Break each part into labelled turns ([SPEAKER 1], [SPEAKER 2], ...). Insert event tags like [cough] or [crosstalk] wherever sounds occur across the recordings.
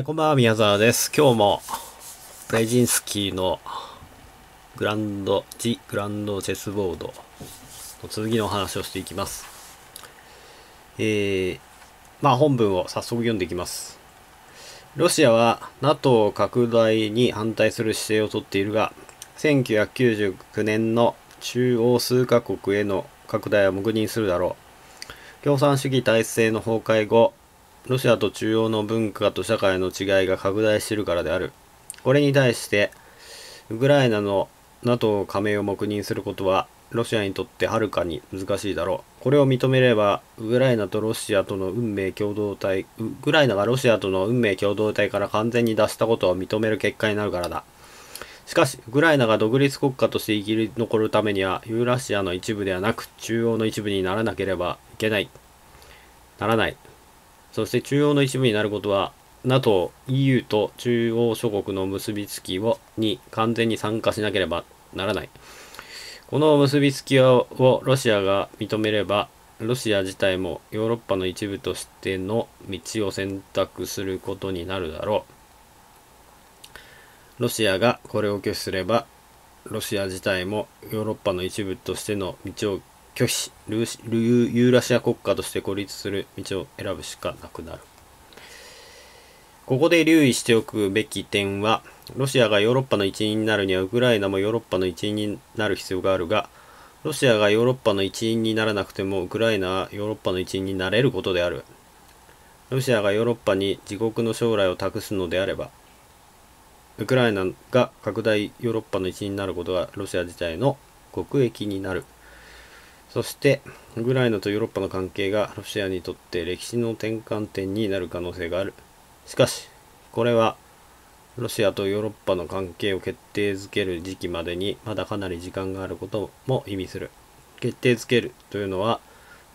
[SPEAKER 1] えー、こんばんは、宮沢です。今日も、ブレジンスキーのグランド、ジ・グランドチェスボードの続きのお話をしていきます。えー、まあ本文を早速読んでいきます。ロシアは NATO 拡大に反対する姿勢をとっているが、1999年の中央数カ国への拡大は黙認するだろう。共産主義体制の崩壊後、ロシアと中央の文化と社会の違いが拡大しているからである。これに対して、ウクライナの NATO 加盟を黙認することは、ロシアにとってはるかに難しいだろう。これを認めれば、ウクライナとロシアとの運命共同体、ウクライナがロシアとの運命共同体から完全に脱したことを認める結果になるからだ。しかし、ウクライナが独立国家として生き残るためには、ユーラシアの一部ではなく、中央の一部にならなければいけない。ならない。そして中央の一部になることは、NATO、EU と中央諸国の結びつきをに完全に参加しなければならない。この結びつきをロシアが認めれば、ロシア自体もヨーロッパの一部としての道を選択することになるだろう。ロシアがこれを拒否すれば、ロシア自体もヨーロッパの一部としての道を拒否ルユーラシア国家として孤立する道を選ぶしかなくなる。ここで留意しておくべき点は、ロシアがヨーロッパの一員になるにはウクライナもヨーロッパの一員になる必要があるが、ロシアがヨーロッパの一員にならなくてもウクライナはヨーロッパの一員になれることである。ロシアがヨーロッパに自国の将来を託すのであれば、ウクライナが拡大ヨーロッパの一員になることがロシア自体の国益になる。そして、ウクライナとヨーロッパの関係がロシアにとって歴史の転換点になる可能性がある。しかし、これは、ロシアとヨーロッパの関係を決定づける時期までにまだかなり時間があることも意味する。決定づけるというのは、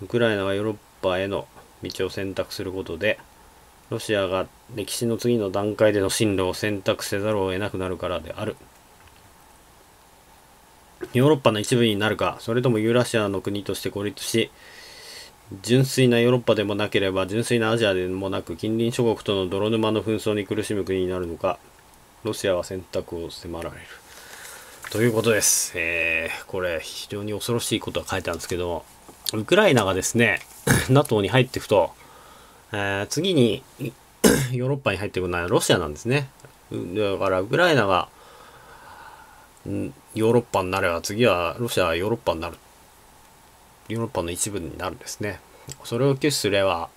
[SPEAKER 1] ウクライナがヨーロッパへの道を選択することで、ロシアが歴史の次の段階での進路を選択せざるを得なくなるからである。ヨーロッパの一部になるか、それともユーラシアの国として孤立し、純粋なヨーロッパでもなければ純粋なアジアでもなく近隣諸国との泥沼の紛争に苦しむ国になるのか、ロシアは選択を迫られる。ということです。えー、これ非常に恐ろしいことが書いてあるんですけど、ウクライナがですね、[coughs] NATO に入っていくと、えー、次にヨーロッパに入っていくのはロシアなんですね。だからウクライナがヨーロッパになれば次はロシアはヨーロッパになる。ヨーロッパの一部になるんですね。それを拒否すれば、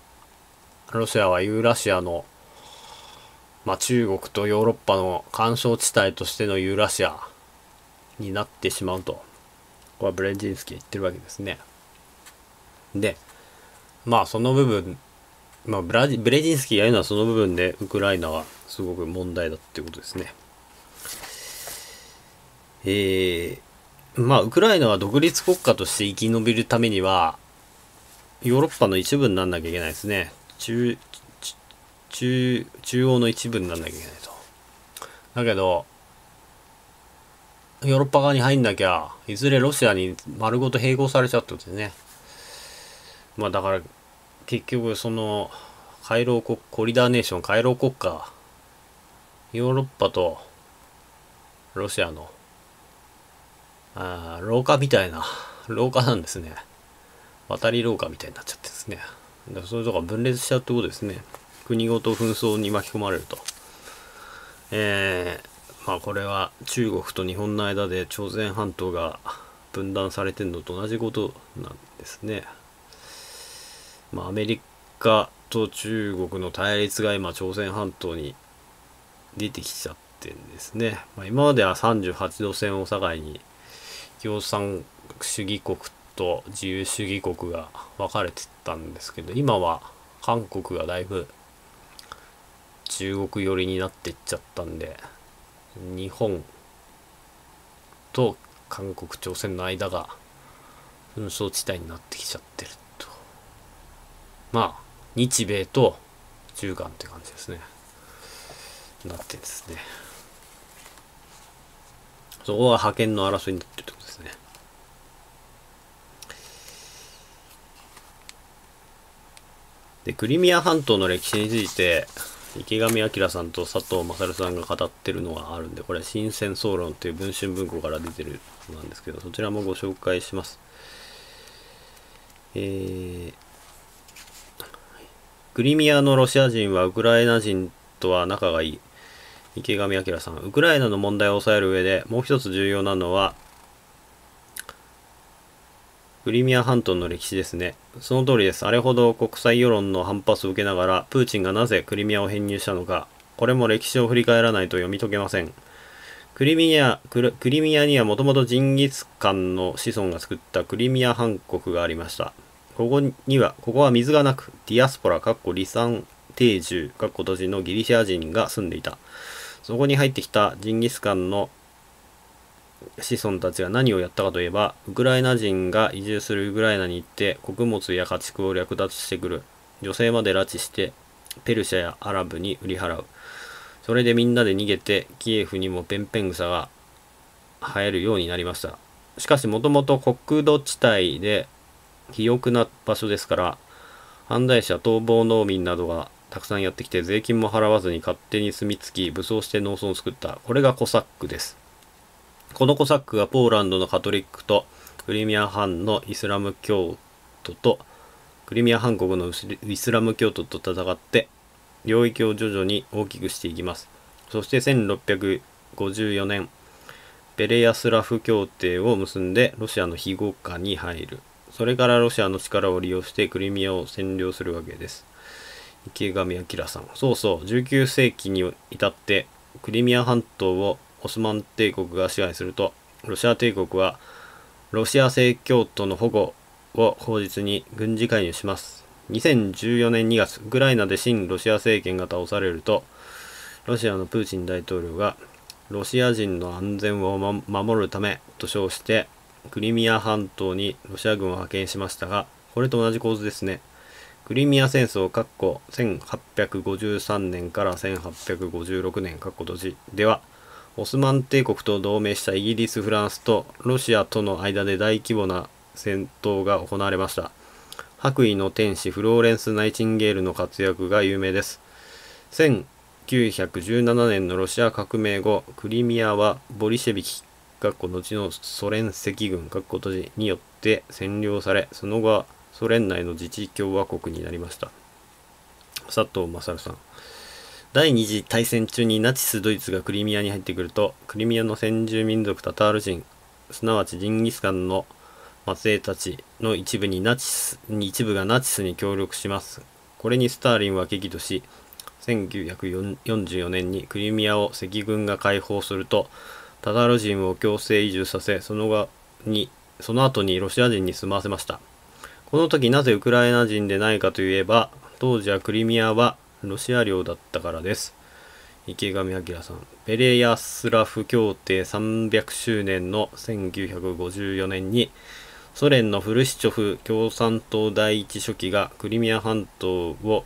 [SPEAKER 1] ロシアはユーラシアの、まあ、中国とヨーロッパの干渉地帯としてのユーラシアになってしまうと。これはブレンジンスキー言ってるわけですね。で、まあその部分、まあブラジブレジンスキーが言うのはその部分でウクライナはすごく問題だってことですね。えー、まあ、ウクライナは独立国家として生き延びるためには、ヨーロッパの一部になんなきゃいけないですね。中、中、中央の一部になんなきゃいけないと。だけど、ヨーロッパ側に入んなきゃ、いずれロシアに丸ごと併合されちゃうってことですね。まあだから、結局その、回廊国、コリダーネーション、回廊国家、ヨーロッパとロシアのあ廊下みたいな、廊下なんですね。渡り廊下みたいになっちゃってですね。だからそういうとこ分裂しちゃうってことですね。国ごと紛争に巻き込まれると。えー、まあこれは中国と日本の間で朝鮮半島が分断されてるのと同じことなんですね。まあアメリカと中国の対立が今朝鮮半島に出てきちゃってんですね。まあ、今までは38度線を境に共産主義国と自由主義国が分かれてたんですけど今は韓国がだいぶ中国寄りになっていっちゃったんで日本と韓国朝鮮の間が紛争地帯になってきちゃってると。まあ日米と中韓って感じですね。なってですね。そこが覇権の争いになってるってことですね。で、クリミア半島の歴史について、池上彰さんと佐藤勝さんが語ってるのがあるんで、これは、新戦争論っていう文春文庫から出てるのなんですけど、そちらもご紹介します。えー、クリミアのロシア人はウクライナ人とは仲がいい。池上彰さん。ウクライナの問題を抑える上でもう一つ重要なのは、クリミア半島の歴史ですね。その通りです。あれほど国際世論の反発を受けながら、プーチンがなぜクリミアを編入したのか、これも歴史を振り返らないと読み解けません。クリミア、クリミアにはもともとジンギスカンの子孫が作ったクリミア半国がありました。ここには、ここは水がなく、ディアスポラ、かっこ離散定住、かっこ土地のギリシャ人が住んでいた。そこに入ってきたジンギスカンの子孫たちが何をやったかといえば、ウクライナ人が移住するウクライナに行って穀物や家畜を略奪してくる。女性まで拉致してペルシャやアラブに売り払う。それでみんなで逃げてキエフにもペンペン草が生えるようになりました。しかしもともと国土地帯で肥沃な場所ですから、犯罪者、逃亡農民などがたくさんやってきて税金も払わずに勝手に住み着き武装して農村を作った。これがコサックです。このコサックがポーランドのカトリックとクリミア藩のイスラム教徒とクリミア半国のイスラム教徒と戦って領域を徐々に大きくしていきます。そして1654年ベレヤスラフ協定を結んでロシアの庇護下に入る。それからロシアの力を利用してクリミアを占領するわけです。池上彰さん。そうそう、19世紀に至ってクリミア半島をオスマン帝国が支配すると、ロシア帝国はロシア正教徒の保護を口実に軍事介入します。2014年2月、ウクライナで新ロシア政権が倒されると、ロシアのプーチン大統領がロシア人の安全を、守るためと称して、クリミア半島にロシア軍を派遣しましたが、これと同じ構図ですね。クリミア戦争、括弧1853年から1856年、括弧閉じでは、オスマン帝国と同盟したイギリス、フランスとロシアとの間で大規模な戦闘が行われました。白衣の天使フローレンス・ナイチンゲールの活躍が有名です。1917年のロシア革命後、クリミアはボリシェビキ、後のソ連赤軍、閉じによって占領され、その後はソ連内の自治共和国になりました。佐藤勝さん。第二次大戦中にナチス・ドイツがクリミアに入ってくると、クリミアの先住民族タタール人、すなわちジンギスカンの末裔たちの一部にナチスに一部がナチスに協力します。これにスターリンは激怒し、1944年にクリミアを赤軍が解放すると、タタール人を強制移住させ、その後に、その後にロシア人に住まわせました。この時なぜウクライナ人でないかといえば、当時はクリミアはロシア領だったからです。池上彰さん。ペレヤスラフ協定300周年の1954年に、ソ連のフルシチョフ共産党第一書記がクリミア半島を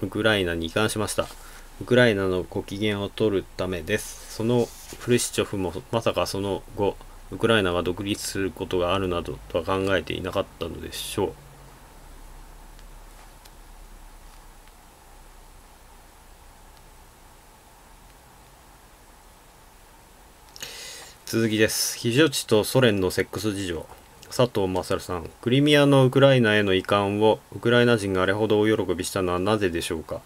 [SPEAKER 1] ウクライナに移管しました。ウクライナのご機嫌を取るためです。そのフルシチョフもまさかその後、ウクライナが独立することがあるなどとは考えていなかったのでしょう。続きです。非常地とソ連のセックス事情。佐藤勝さん。クリミアのウクライナへの移管をウクライナ人があれほど大喜びしたのはなぜでしょうか？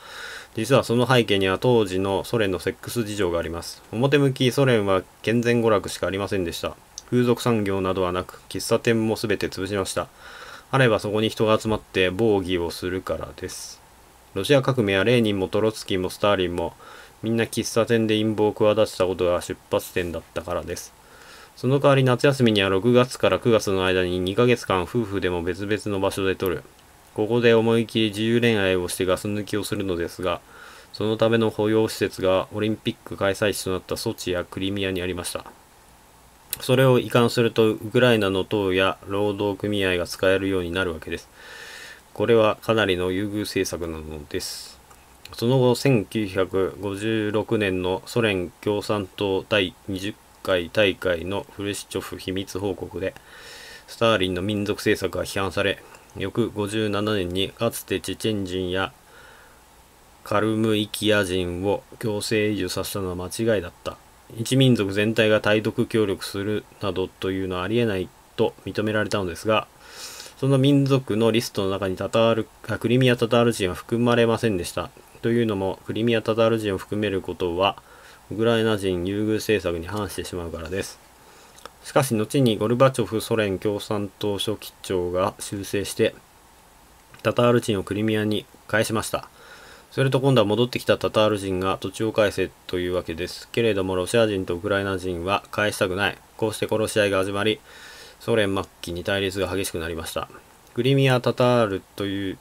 [SPEAKER 1] 実はその背景には当時のソ連のセックス事情があります。表向きソ連は健全娯楽しかありませんでした。風俗産業などはなく、喫茶店も全て潰しました。あればそこに人が集まって防御をするからです。ロシア革命はレーニンもトロツキーもスターリンもみんな喫茶店で陰謀を企てたことが出発点だったからです。その代わり夏休みには6月から9月の間に2ヶ月間夫婦でも別々の場所で撮る。ここで思い切り自由恋愛をしてガス抜きをするのですが、そのための保養施設がオリンピック開催地となったソチやクリミアにありました。それを移管すると、ウクライナの党や労働組合が使えるようになるわけです。これはかなりの優遇政策なのです。その後、1956年のソ連共産党第20回大会のフルシチョフ秘密報告で、スターリンの民族政策が批判され、翌57年にかつてチェチェン人やカルムイキア人を強制移住させたのは間違いだった一民族全体が対独協力するなどというのはありえないと認められたのですがその民族のリストの中にタタールクリミア・タタール人は含まれませんでした。というのもクリミア・タタール人を含めることはウクライナ人優遇政策に反してしまうからです。しかし後にゴルバチョフソ連共産党書記長が修正してタタール人をクリミアに返しました。それと今度は戻ってきたタタール人が土地を返せというわけですけれどもロシア人とウクライナ人は返したくない。こうして殺し合いが始まりソ連末期に対立が激しくなりました。クリミア・タタールという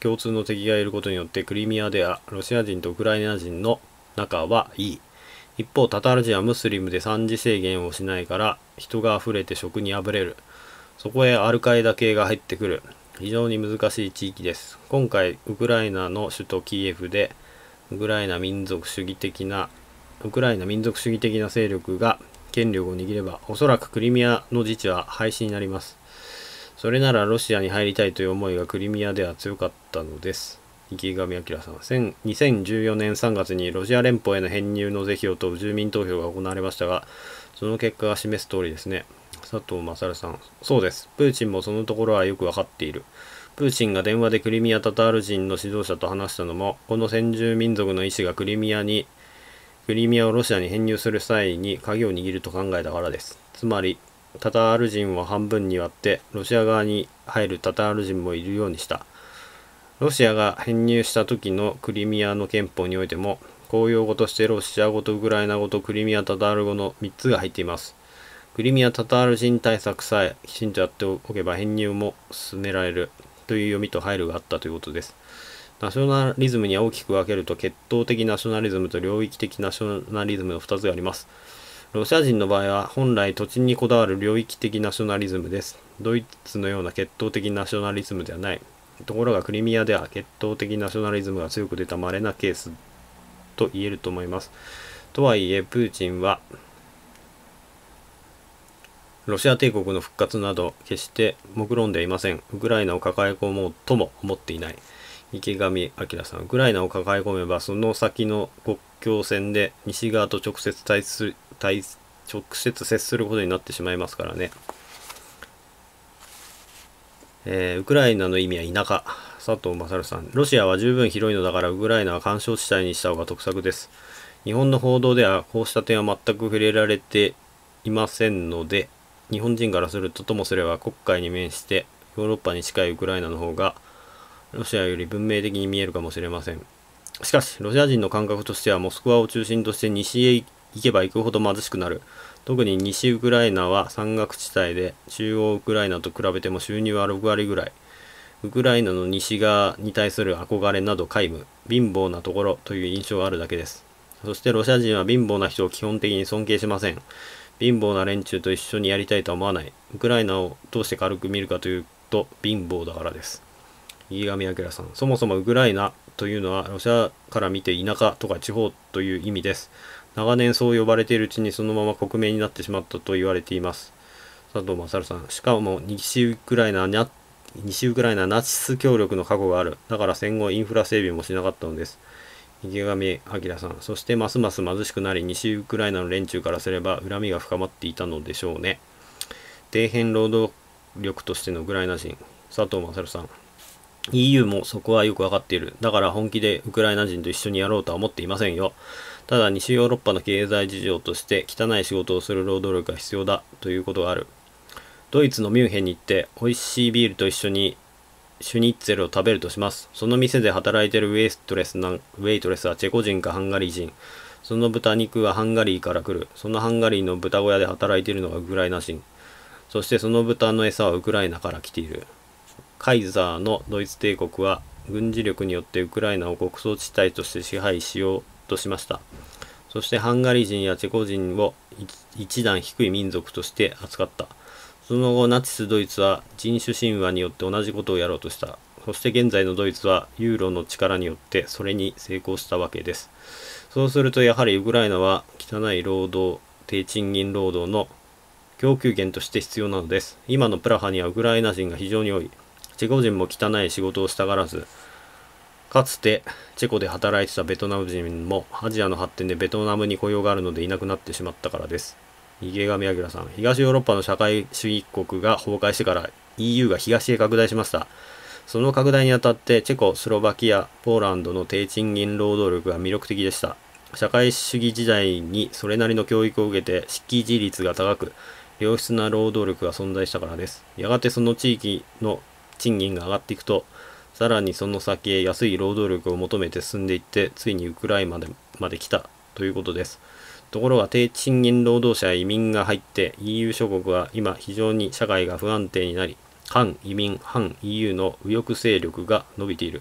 [SPEAKER 1] 共通の敵がいることによってクリミアではロシア人とウクライナ人の仲はいい。一方タタール人はムスリムで三次制限をしないから人が溢れて食にあぶれる。そこへアルカイダ系が入ってくる。非常に難しい地域です。今回ウクライナの首都キエフでウクライナ民族主義的なウクライナ民族主義的な勢力が権力を握ればおそらくクリミアの自治は廃止になります。それならロシアに入りたいという思いがクリミアでは強かったのです。池上彰さん2014年3月にロシア連邦への編入の是非を問う住民投票が行われましたがその結果が示す通りですね。佐藤勝さん。そうです。プーチンもそのところはよくわかっている。プーチンが電話でクリミア・タタール人の指導者と話したのもこの先住民族の意思がクリミアにクリミアをロシアに編入する際に鍵を握ると考えたからです。つまりタタール人を半分に割ってロシア側に入るタタール人もいるようにした。ロシアが編入した時のクリミアの憲法においても公用語としてロシア語とウクライナ語とクリミア・タタール語の3つが入っています。クリミア・タタール人対策さえきちんとやっておけば編入も進められるという読みと配慮があったということです。ナショナリズムに大きく分けると血統的ナショナリズムと領域的ナショナリズムの2つがあります。ロシア人の場合は本来土地にこだわる領域的ナショナリズムです。ドイツのような血統的ナショナリズムではない。ところがクリミアでは血統的ナショナリズムが強く出た稀なケースと言えると思います。とはいえ、プーチンはロシア帝国の復活など決して目論んでいません。ウクライナを抱え込もうとも思っていない。池上彰さん、ウクライナを抱え込めばその先の国境線で西側と直接対す対直接接することになってしまいますからね。えー、ウクライナの意味は田舎。佐藤勝さん。ロシアは十分広いのだからウクライナは干渉地帯にした方が得策です。日本の報道ではこうした点は全く触れられていませんので、日本人からするとともすれば黒海に面してヨーロッパに近いウクライナの方がロシアより文明的に見えるかもしれません。しかし、ロシア人の感覚としてはモスクワを中心として西へ行けば行くほど貧しくなる。特に西ウクライナは山岳地帯で中央ウクライナと比べても収入は6割ぐらいウクライナの西側に対する憧れなど皆無貧乏なところという印象があるだけですそしてロシア人は貧乏な人を基本的に尊敬しません貧乏な連中と一緒にやりたいとは思わないウクライナをどうして軽く見るかというと貧乏だからです飯上明さんそもそもウクライナというのはロシアから見て田舎とか地方という意味です長年そう呼ばれているうちにそのまま国名になってしまったと言われています。佐藤勝さん。しかも西ウクライナに西ウクライナナチス協力の過去がある。だから戦後インフラ整備もしなかったのです。池上彰さん。そしてますます貧しくなり、西ウクライナの連中からすれば恨みが深まっていたのでしょうね。底辺労働力としてのウクライナ人。佐藤勝さん。EU もそこはよくわかっている。だから本気でウクライナ人と一緒にやろうとは思っていませんよ。ただ西ヨーロッパの経済事情として汚い仕事をする労働力が必要だということがある。ドイツのミュンヘンに行って美味しいビールと一緒にシュニッツェルを食べるとします。その店で働いているウェイトレスなウェイトレスはチェコ人かハンガリー人。その豚肉はハンガリーから来る。そのハンガリーの豚小屋で働いているのがウクライナ人。そしてその豚の餌はウクライナから来ている。カイザーのドイツ帝国は軍事力によってウクライナを穀倉地帯として支配しようとしました。そしてハンガリー人やチェコ人を一段低い民族として扱った。その後、ナチス・ドイツは人種神話によって同じことをやろうとした。そして現在のドイツはユーロの力によってそれに成功したわけです。そうするとやはりウクライナは汚い労働、低賃金労働の供給源として必要なのです。今のプラハにはウクライナ人が非常に多い。チェコ人も汚い仕事をしたがらず、かつてチェコで働いてたベトナム人もアジアの発展でベトナムに雇用があるのでいなくなってしまったからです。池上彰さん。東ヨーロッパの社会主義国が崩壊してから EU が東へ拡大しました。その拡大にあたってチェコ、スロバキア、ポーランドの低賃金労働力が魅力的でした。社会主義時代にそれなりの教育を受けて識字率が高く、良質な労働力が存在したからです。やがてその地域の賃金が上がっていくと、さらにその先へ安い労働力を求めて進んでいって、ついにウクライナまでまで来たということです。ところが低賃金労働者や移民が入って EU 諸国は今非常に社会が不安定になり、反移民、反 EU の右翼勢力が伸びている。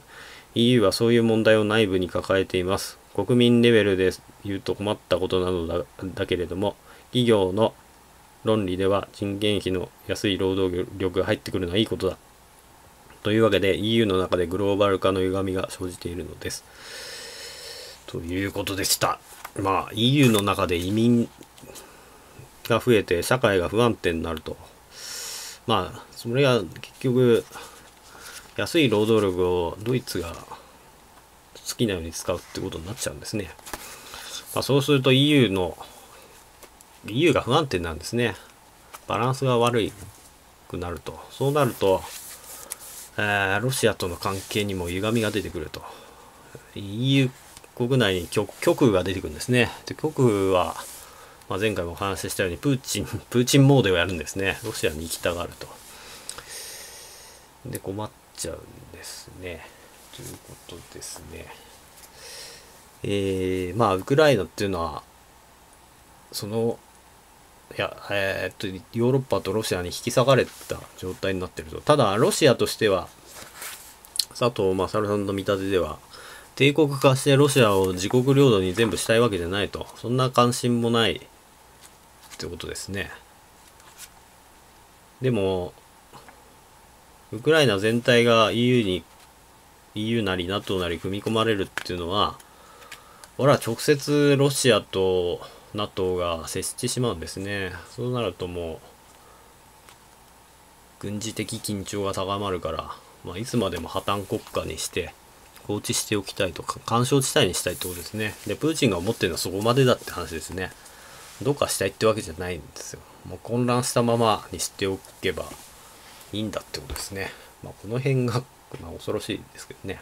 [SPEAKER 1] EU はそういう問題を内部に抱えています。国民レベルで言うと困ったことなのだだけれども、企業の論理では人件費の安い労働力が入ってくるのはいいことだ。というわけで EU の中でグローバル化の歪みが生じているのです。ということでした。まあ EU の中で移民が増えて社会が不安定になると。まあそれが結局安い労働力をドイツが好きなように使うってことになっちゃうんですね。まあ、そうすると EU の EU が不安定なんですね。バランスが悪くなると。そうなると、えー、ロシアとの関係にも歪みが出てくると。EU 国内に極右が出てくるんですね。で極右は、まあ、前回もお話ししたようにプーチン、[laughs] プーチンモードをやるんですね。ロシアに行きたがると。で、困っちゃうんですね。ということですね。えー、まあ、ウクライナっていうのは、その、いや、えー、っと、ヨーロッパとロシアに引き裂かれた状態になってると。ただ、ロシアとしては、佐藤勝さんの見立てでは、帝国化してロシアを自国領土に全部したいわけじゃないと。そんな関心もないってことですね。でも、ウクライナ全体が EU に、EU なり NATO なり組み込まれるっていうのは、俺は直接ロシアと NATO が接してしまうんですね。そうなるともう、軍事的緊張が高まるから、まあ、いつまでも破綻国家にして、放置しておきたいとか、干渉地帯にしたいってことですね。で、プーチンが思ってるのはそこまでだって話ですね。どうかしたいってわけじゃないんですよ。もう混乱したままにしておけばいいんだってことですね。まあ、この辺が、まあ、恐ろしいですけどね。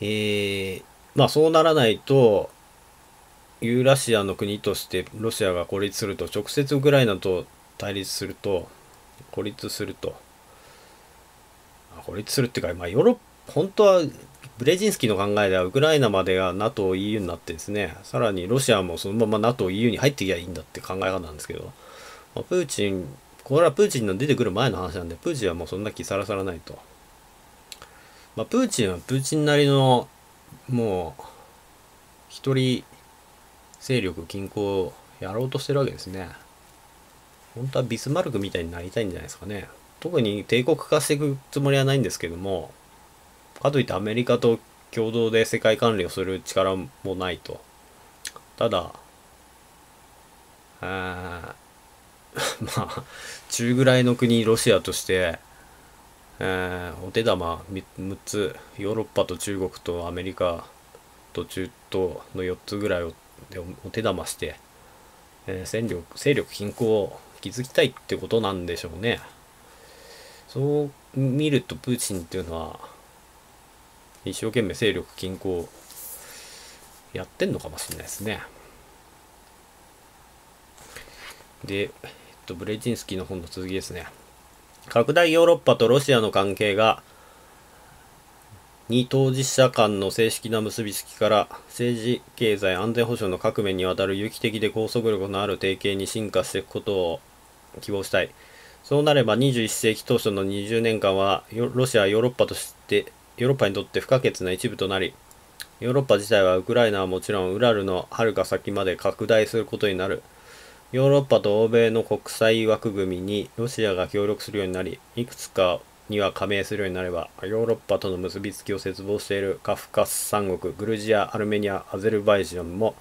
[SPEAKER 1] えー、まあそうならないと、ユーラシアの国としてロシアが孤立すると、直接ウクライナと対立すると、孤立すると、孤立するっていうか、まあヨーロッ、本当はブレジンスキーの考えではウクライナまでが NATO、EU になってですね、さらにロシアもそのまま NATO、EU に入っていきゃいいんだって考え方なんですけど、まあ、プーチン、これはプーチンの出てくる前の話なんで、プーチンはもうそんな気さらさらないと。まあ、プーチンはプーチンなりの、もう、一人勢力均衡をやろうとしてるわけですね。本当はビスマルクみたいになりたいんじゃないですかね。特に帝国化していくつもりはないんですけども、かといってアメリカと共同で世界管理をする力もないと。ただ、あ [laughs] まあ、中ぐらいの国、ロシアとして、えー、お手玉 6, 6つ、ヨーロッパと中国とアメリカと中東の4つぐらいをでお手玉して、えー、戦力、勢力均衡を築きたいってことなんでしょうね。そう見るとプーチンっていうのは、一生懸命勢力均衡やってんのかもしれないですね。で、えっと、ブレジンスキーの本の続きですね。拡大ヨーロッパとロシアの関係が、に当事者間の正式な結びつきから政治、経済、安全保障の各面にわたる有機的で拘束力のある提携に進化していくことを希望したい。そうなれば21世紀当初の20年間はロシアはヨーロッパとしてヨーロッパにとって不可欠な一部となりヨーロッパ自体はウクライナはもちろんウラルのはるか先まで拡大することになる。ヨーロッパと欧米の国際枠組みにロシアが協力するようになりいくつかには加盟するようになればヨーロッパとの結びつきを切望しているカフカス三国グルジアアルメニアアゼルバイジャンも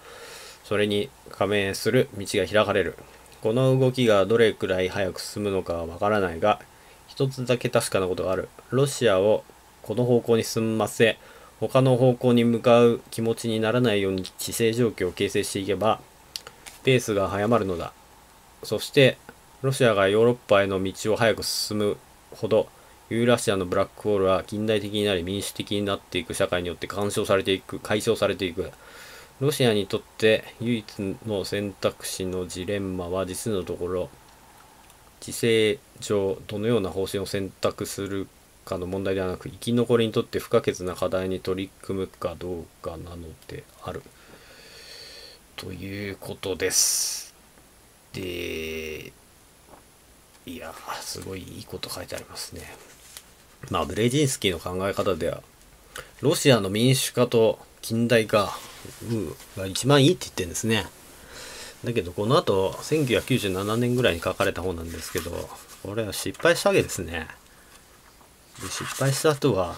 [SPEAKER 1] それに加盟する道が開かれる。この動きがどれくらい早く進むのかはわからないが、一つだけ確かなことがある。ロシアをこの方向に進ませ他の方向に向かう気持ちにならないように地勢状況を形成していけばペースが早まるのだそしてロシアがヨーロッパへの道を早く進むほどユーラシアのブラックホールは近代的になり民主的になっていく社会によって干渉されていく解消されていくロシアにとって唯一の選択肢のジレンマは実のところ地政上どのような方針を選択するかの問題ではなく生き残りにとって不可欠な課題に取り組むかどうかなのである。ということです。でいやすごいいいこと書いてありますね。まあブレジンスキーの考え方ではロシアの民主化と近代化が一番いいって言ってるんですね。だけどこの後1997年ぐらいに書かれた本なんですけどこれは失敗したわけですね。で失敗した後は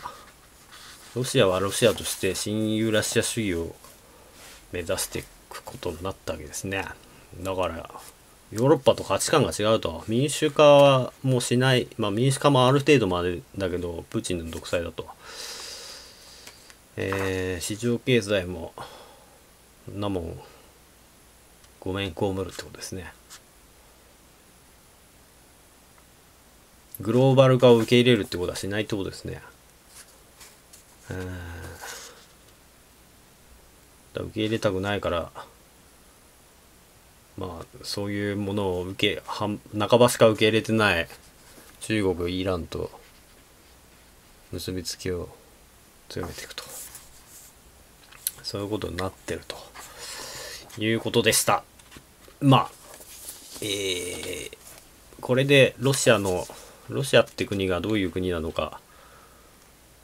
[SPEAKER 1] ロシアはロシアとして新ユーラシア主義を目指していくことになったわけですね。だからヨーロッパと価値観が違うと民主化はもうしないまあ民主化もある程度までだけどプーチンの独裁だと。えー、市場経済もなもんごめん被るってことですね。グローバル化を受け入れるってことはしないってことですね。だ受け入れたくないからまあそういうものを受け半ばしか受け入れてない中国イランと結びつきを強めていくと。そういうことになってるということでしたまあえー、これでロシアのロシアって国がどういう国なのか、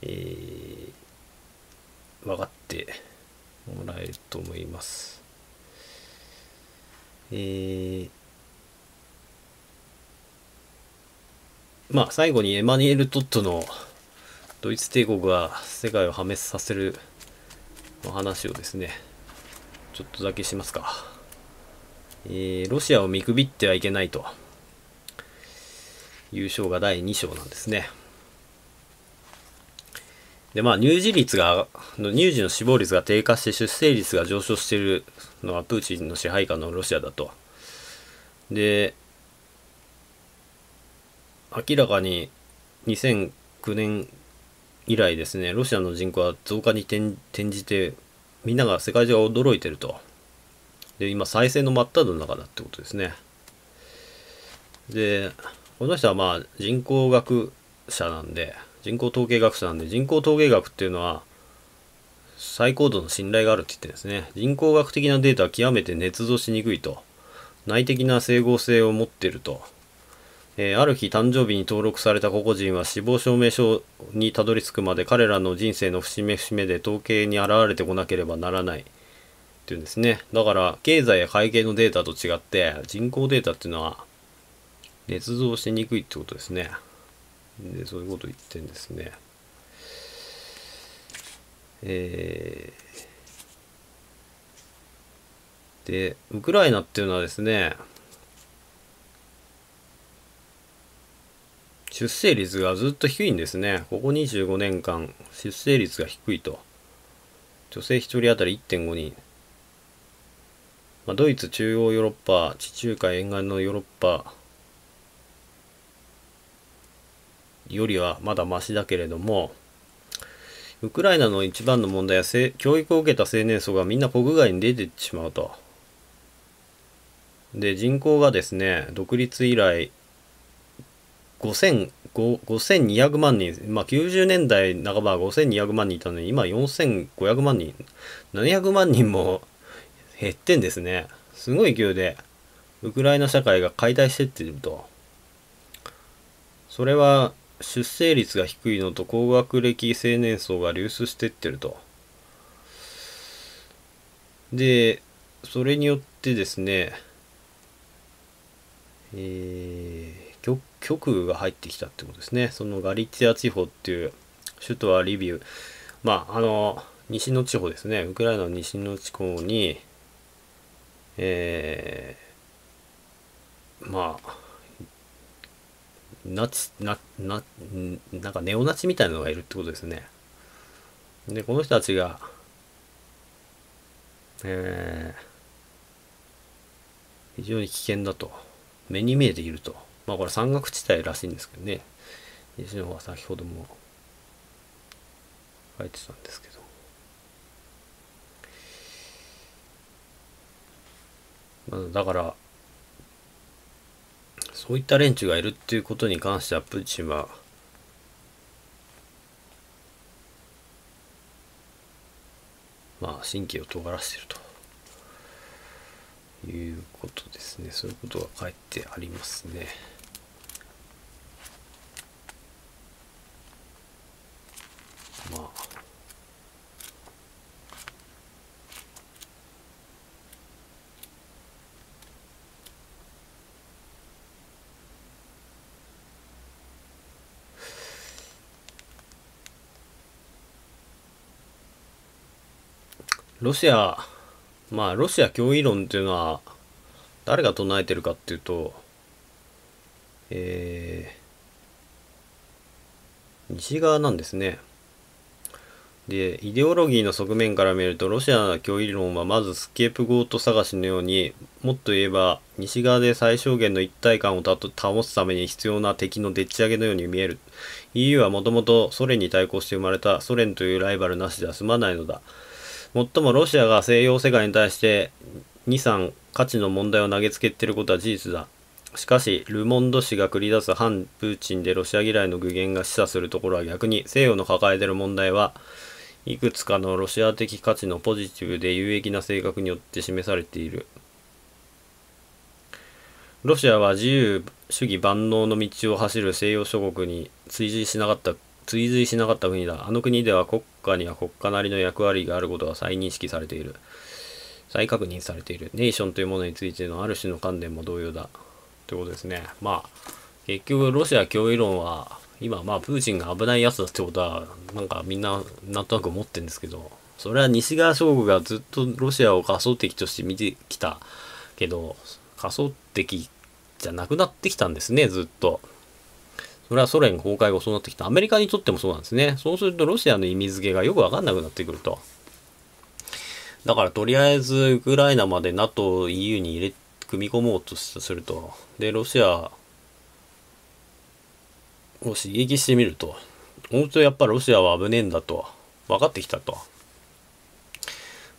[SPEAKER 1] えー、分かってもらえると思います。えー、まあ最後にエマニュエル・トットのドイツ帝国が世界を破滅させるの話をですねちょっとだけしますか、えー、ロシアを見くびってはいけないと優勝が第2章なんですね。で、まあ、乳児率が、乳児の死亡率が低下して出生率が上昇しているのはプーチンの支配下のロシアだと。で、明らかに2009年以来ですね、ロシアの人口は増加に転じて、みんなが世界中が驚いてると。で、今再生の真っ只中だってことですね。で、この人はまあ人口学者なんで、人口統計学者なんで、人口統計学っていうのは最高度の信頼があるって言ってですね。人口学的なデータは極めて捏造しにくいと。内的な整合性を持っていると。えー、ある日誕生日に登録された個々人は死亡証明書にたどり着くまで彼らの人生の節目節目で統計に現れてこなければならないっていうんですね。だから経済や会計のデータと違って人口データっていうのは捏造しにくいってことですね。で、そういうこと言ってんですね。えー、で、ウクライナっていうのはですね、出生率がずっと低いんですね。ここ25年間、出生率が低いと。女性1人当たり1.5人。まあ、ドイツ、中央ヨーロッパ、地中海沿岸のヨーロッパよりはまだマシだけれども、ウクライナの一番の問題は教育を受けた青年層がみんな国外に出てしまうと。で、人口がですね、独立以来、5200万人、まあ、90年代半ば5200万人いたのに、今4500万人、700万人も減ってんですね。すごい勢いで、ウクライナ社会が解体してってると。それは出生率が低いのと高学歴青年層が流出してってると。で、それによってですね、えー、極右が入ってきたってことですね。そのガリツィア地方っていう、首都はリビウ。まあ、あの、西の地方ですね。ウクライナの西の地方に、えー、まあ、ナチなななんかネオナチみたいなのがいるってことですねでこの人たちがえー、非常に危険だと目に見えているとまあこれ山岳地帯らしいんですけどね。西野は先ほども書いてたんですけど。まあ、だからそういった連中がいるっていうことに関してはプーチンはまあ神経を尖らせてると。いうことですね。そういうことが書いてありますね。まあロシア、まあ、ロシア脅威論っていうのは、誰が唱えてるかっていうと、えー、西側なんですね。で、イデオロギーの側面から見ると、ロシアの脅威論はまずスケープゴート探しのように、もっと言えば、西側で最小限の一体感を保つために必要な敵のでっち上げのように見える。EU はもともとソ連に対抗して生まれたソ連というライバルなしでは済まないのだ。もっともロシアが西洋世界に対して2、3価値の問題を投げつけていることは事実だ。しかし、ルモンド氏が繰り出す反プーチンでロシア嫌いの具現が示唆するところは逆に西洋の抱えている問題はいくつかのロシア的価値のポジティブで有益な性格によって示されている。ロシアは自由主義万能の道を走る西洋諸国に追随しなかった追随しなかった国だ。あの国では国家には国家なりの役割があることが再認識されている。再確認されている。ネーションというものについてのある種の観点も同様だ。ということですね。まあ、結局ロシア脅威論は、今まあプーチンが危ないやつだってことは、なんかみんななんとなく思ってるんですけど、それは西側諸国がずっとロシアを仮想敵として見てきたけど、仮想敵じゃなくなってきたんですね、ずっと。それはソ連崩壊後そうなってきた。アメリカにとってもそうなんですね。そうするとロシアの意味付けがよくわかんなくなってくると。だからとりあえずウクライナまで NATO、EU に入れ、組み込もうとすると。で、ロシアを刺激してみると。本当やっぱロシアは危ねえんだと。分かってきたと。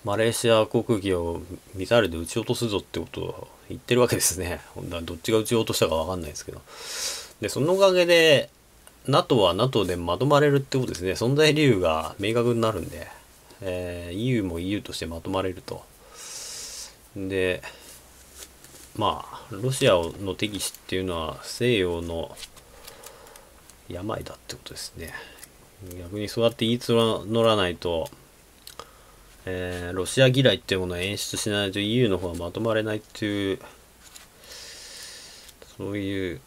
[SPEAKER 1] マレーシア国技をミサイルで撃ち落とすぞってことを言ってるわけですね。どっちが撃ち落としたか分かんないですけど。で、そのおかげで、NATO は NATO でまとまれるってことですね。存在理由が明確になるんで、えー、EU も EU としてまとまれると。で、まあ、ロシアの敵視っていうのは西洋の病だってことですね。逆にそうやって言い乗らないと、えー、ロシア嫌いっていうものを演出しないと EU の方はまとまれないっていう、そういう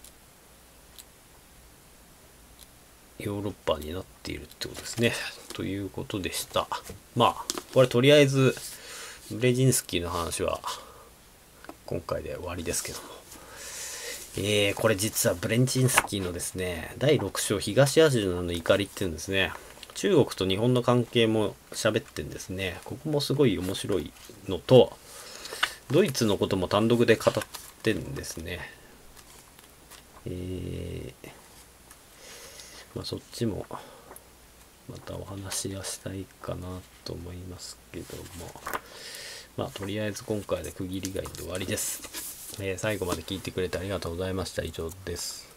[SPEAKER 1] ヨーロッパになっているってことですね。ということでした。まあ、これとりあえず、ブレジンスキーの話は、今回で終わりですけども。えー、これ実はブレンチンスキーのですね、第6章東アジアの怒りっていうんですね。中国と日本の関係も喋ってんですね。ここもすごい面白いのと、ドイツのことも単独で語ってんですね。えーまあ、そっちもまたお話はしたいかなと思いますけどもまあとりあえず今回で区切りがいいんで終わりです、えー、最後まで聞いてくれてありがとうございました。以上です。